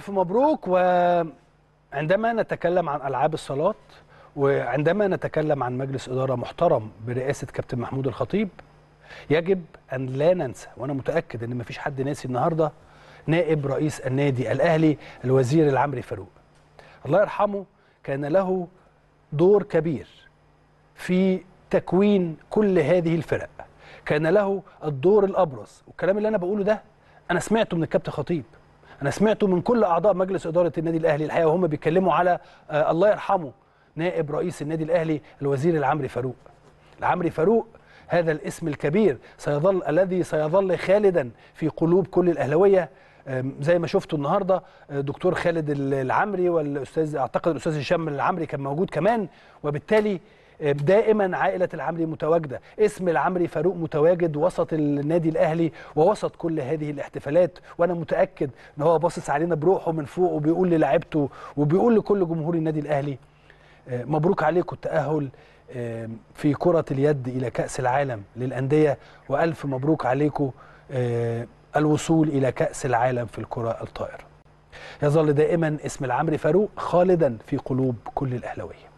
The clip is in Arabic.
ألف مبروك وعندما نتكلم عن ألعاب الصالات وعندما نتكلم عن مجلس إدارة محترم برئاسة كابتن محمود الخطيب يجب أن لا ننسى وأنا متأكد أن مفيش حد ناسي النهاردة نائب رئيس النادي الأهلي الوزير العمري فاروق الله يرحمه كان له دور كبير في تكوين كل هذه الفرق. كان له الدور الأبرز. والكلام اللي أنا بقوله ده أنا سمعته من الكابتن خطيب. أنا سمعته من كل أعضاء مجلس إدارة النادي الأهلي الحقيقة وهم بيتكلموا على آه الله يرحمه نائب رئيس النادي الأهلي الوزير العمري فاروق. العمري فاروق هذا الاسم الكبير سيظل الذي سيظل خالدا في قلوب كل الأهلاوية زي ما شفتوا النهارده دكتور خالد العمري والأستاذ أعتقد الأستاذ هشام العمري كان موجود كمان وبالتالي دائما عائلة العمري متواجدة. اسم العمري فاروق متواجد وسط النادي الأهلي ووسط كل هذه الاحتفالات وأنا متأكد إن هو باصص علينا بروحه من فوق وبيقول للاعيبته وبيقول لكل جمهور النادي الأهلي مبروك عليكم التأهل في كرة اليد إلى كأس العالم للأندية وألف مبروك عليكم الوصول إلى كأس العالم في الكرة الطائرة. يظل دائما اسم العمري فاروق خالدا في قلوب كل الأهلاوية.